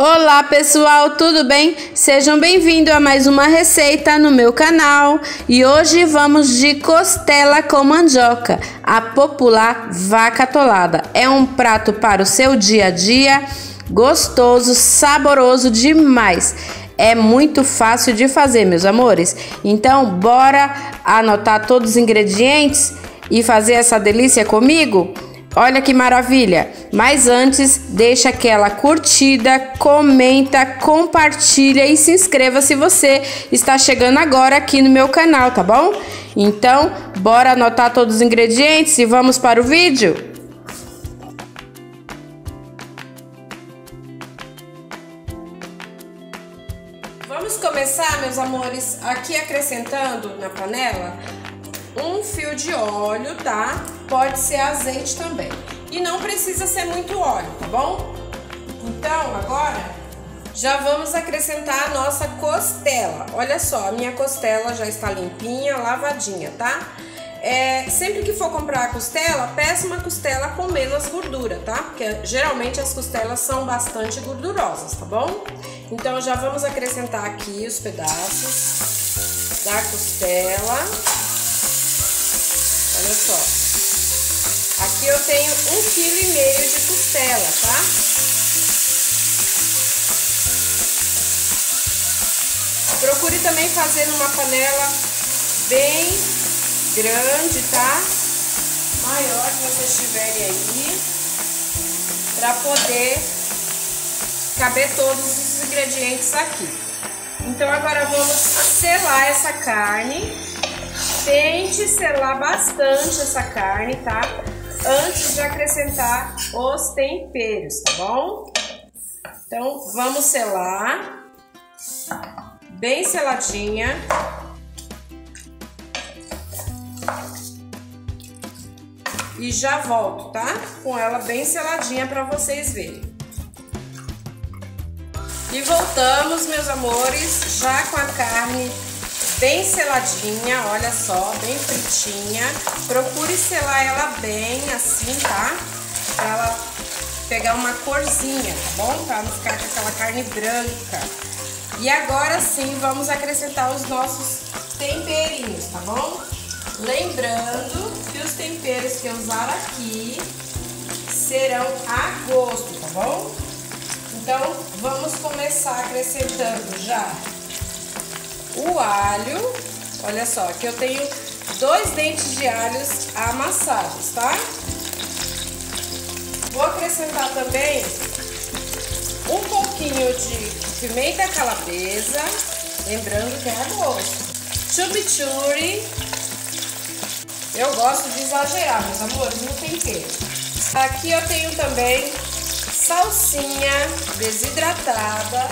Olá pessoal, tudo bem? Sejam bem-vindos a mais uma receita no meu canal e hoje vamos de costela com mandioca, a popular vaca atolada. É um prato para o seu dia a dia, gostoso, saboroso demais. É muito fácil de fazer, meus amores. Então, bora anotar todos os ingredientes e fazer essa delícia comigo? Olha que maravilha! Mas antes, deixa aquela curtida, comenta, compartilha e se inscreva se você está chegando agora aqui no meu canal, tá bom? Então, bora anotar todos os ingredientes e vamos para o vídeo? Vamos começar, meus amores, aqui acrescentando na panela um fio de óleo, tá? Pode ser azeite também. E não precisa ser muito óleo, tá bom? Então, agora já vamos acrescentar a nossa costela. Olha só, a minha costela já está limpinha, lavadinha, tá? É, sempre que for comprar a costela, peça uma costela com menos gordura, tá? Porque geralmente as costelas são bastante gordurosas, tá bom? Então já vamos acrescentar aqui os pedaços da costela. Olha só. Aqui eu tenho um quilo e meio de costela, tá? Procure também fazer numa panela bem grande, tá? Maior que vocês tiverem aí, para poder caber todos os ingredientes aqui. Então agora vamos selar essa carne Tente selar bastante essa carne, tá? Antes de acrescentar os temperos, tá bom? Então, vamos selar. Bem seladinha. E já volto, tá? Com ela bem seladinha para vocês verem. E voltamos, meus amores, já com a carne bem seladinha, olha só, bem fritinha. Procure selar ela bem assim, tá? Pra ela pegar uma corzinha, tá bom? Pra não ficar com aquela carne branca. E agora sim, vamos acrescentar os nossos temperinhos, tá bom? Lembrando que os temperos que eu usar aqui serão a gosto, tá bom? Então, vamos começar acrescentando já o alho. Olha só, aqui eu tenho dois dentes de alhos amassados, tá? Vou acrescentar também um pouquinho de pimenta calabresa, lembrando que é a gosto. Chimichurri, eu gosto de exagerar, meus amores, no tempero. Aqui eu tenho também salsinha desidratada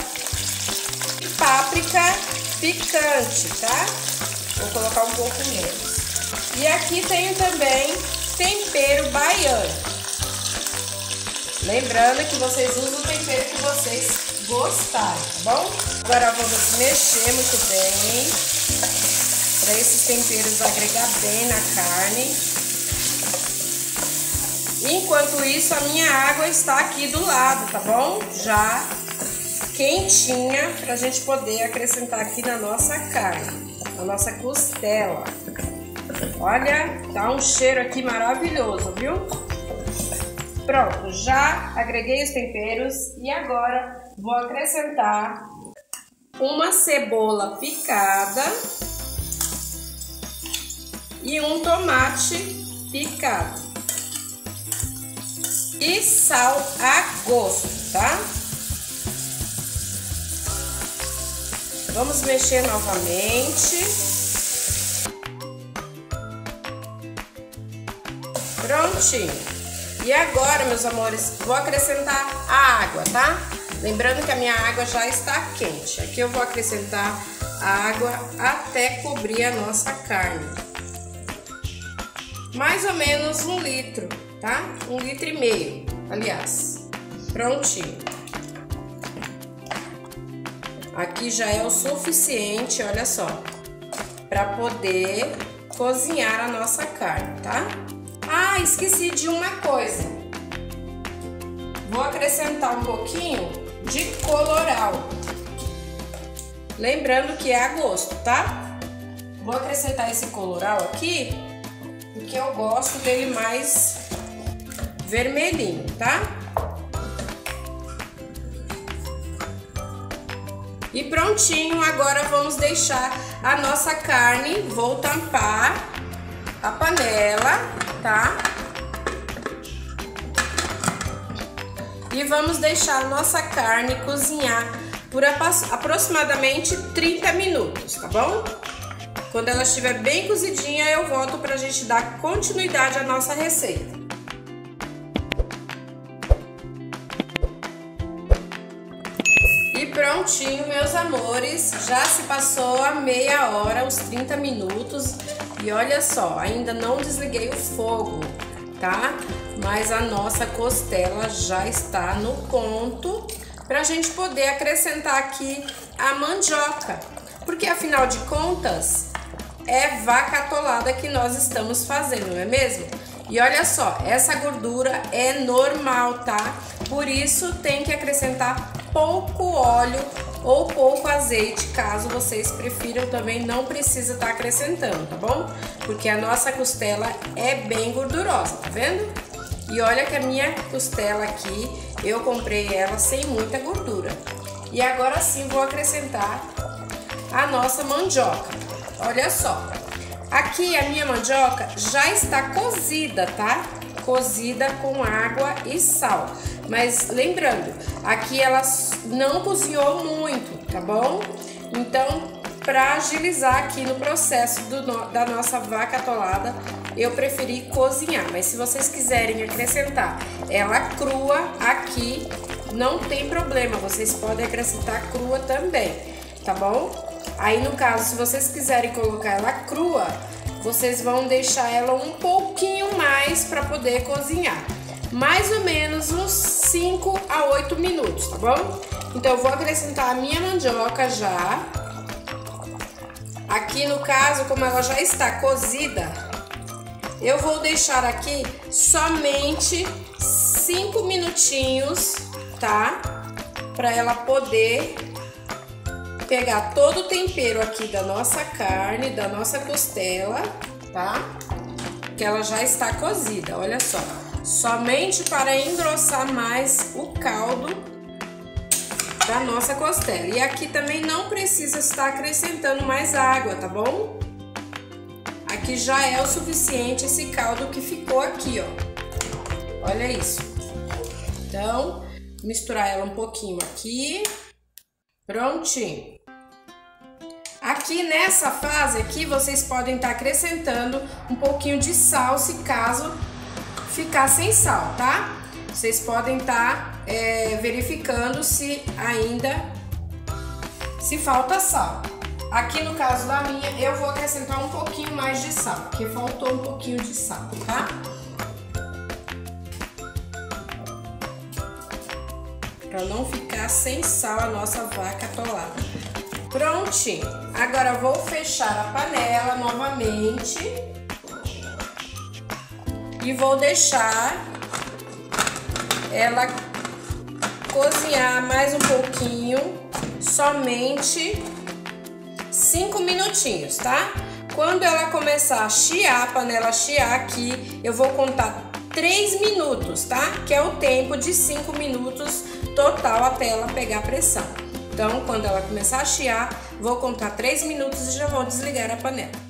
e páprica picante, tá? Vou colocar um pouco menos. E aqui tenho também tempero baiano. Lembrando que vocês usam o tempero que vocês gostarem, tá bom? Agora vamos mexer muito bem para esses temperos agregar bem na carne. Enquanto isso, a minha água está aqui do lado, tá bom? Já quentinha para a gente poder acrescentar aqui na nossa carne, na nossa costela. Olha, tá um cheiro aqui maravilhoso, viu? Pronto, já agreguei os temperos e agora vou acrescentar uma cebola picada e um tomate picado e sal a gosto, tá? Vamos mexer novamente. Prontinho. E agora, meus amores, vou acrescentar a água, tá? Lembrando que a minha água já está quente. Aqui eu vou acrescentar a água até cobrir a nossa carne. Mais ou menos um litro, tá? Um litro e meio, aliás. Prontinho. Aqui já é o suficiente, olha só, para poder cozinhar a nossa carne, tá? Ah, esqueci de uma coisa. Vou acrescentar um pouquinho de coloral. Lembrando que é a gosto, tá? Vou acrescentar esse coloral aqui, porque eu gosto dele mais vermelhinho, tá? E prontinho, agora vamos deixar a nossa carne, vou tampar a panela, tá? E vamos deixar a nossa carne cozinhar por aproximadamente 30 minutos, tá bom? Quando ela estiver bem cozidinha, eu volto para a gente dar continuidade à nossa receita. Prontinho, meus amores, já se passou a meia hora, os 30 minutos. E olha só, ainda não desliguei o fogo, tá? Mas a nossa costela já está no ponto para a gente poder acrescentar aqui a mandioca. Porque afinal de contas, é vaca atolada que nós estamos fazendo, não é mesmo? E olha só, essa gordura é normal, tá? Por isso tem que acrescentar pouco óleo ou pouco azeite, caso vocês prefiram também não precisa estar tá acrescentando, tá bom? Porque a nossa costela é bem gordurosa, tá vendo? E olha que a minha costela aqui, eu comprei ela sem muita gordura. E agora sim vou acrescentar a nossa mandioca. Olha só, aqui a minha mandioca já está cozida, tá? Cozida com água e sal. Mas lembrando, aqui ela não cozinhou muito, tá bom? Então, para agilizar aqui no processo do, da nossa vaca atolada, eu preferi cozinhar. Mas se vocês quiserem acrescentar ela crua aqui, não tem problema, vocês podem acrescentar crua também, tá bom? Aí no caso, se vocês quiserem colocar ela crua, vocês vão deixar ela um pouquinho mais para poder cozinhar. Mais ou menos uns 5 a 8 minutos, tá bom? Então eu vou acrescentar a minha mandioca já, Aqui no caso, como ela já está cozida, eu vou deixar aqui somente 5 minutinhos, tá? Para ela poder pegar todo o tempero aqui da nossa carne, da nossa costela, tá? Que ela já está cozida, olha só. Somente para engrossar mais o caldo da nossa costela. E aqui também não precisa estar acrescentando mais água, tá bom? Aqui já é o suficiente esse caldo que ficou aqui, ó. Olha isso. Então, misturar ela um pouquinho aqui. Prontinho. Aqui nessa fase aqui, vocês podem estar acrescentando um pouquinho de sal, se caso ficar sem sal, tá? Vocês podem estar é, verificando se ainda se falta sal. Aqui no caso da minha, eu vou acrescentar um pouquinho mais de sal, porque faltou um pouquinho de sal, tá? Para não ficar sem sal a nossa vaca atolada. Prontinho. Agora vou fechar a panela novamente e vou deixar ela cozinhar mais um pouquinho, somente cinco minutinhos, tá? Quando ela começar a chiar, a panela chiar aqui, eu vou contar três minutos, tá? Que é o tempo de cinco minutos total até ela pegar pressão. Então, quando ela começar a chiar, vou contar três minutos e já vou desligar a panela.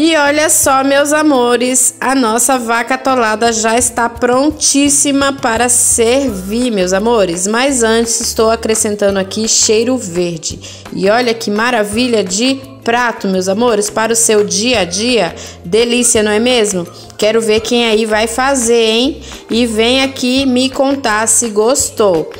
E olha só, meus amores, a nossa vaca atolada já está prontíssima para servir, meus amores. Mas antes estou acrescentando aqui cheiro verde. E olha que maravilha de prato, meus amores, para o seu dia a dia. Delícia, não é mesmo? Quero ver quem aí vai fazer, hein? E vem aqui me contar se gostou.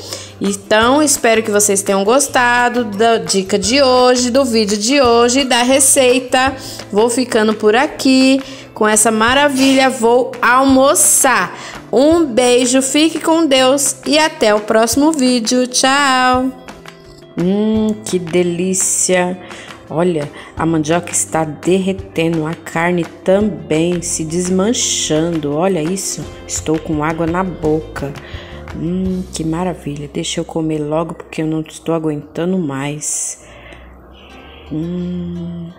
Então, espero que vocês tenham gostado da dica de hoje, do vídeo de hoje, da receita. Vou ficando por aqui com essa maravilha. Vou almoçar. Um beijo, fique com Deus e até o próximo vídeo. Tchau! Hum, que delícia! Olha, a mandioca está derretendo, a carne também se desmanchando. Olha isso, estou com água na boca. Hum, que maravilha. Deixa eu comer logo porque eu não estou aguentando mais. Hum.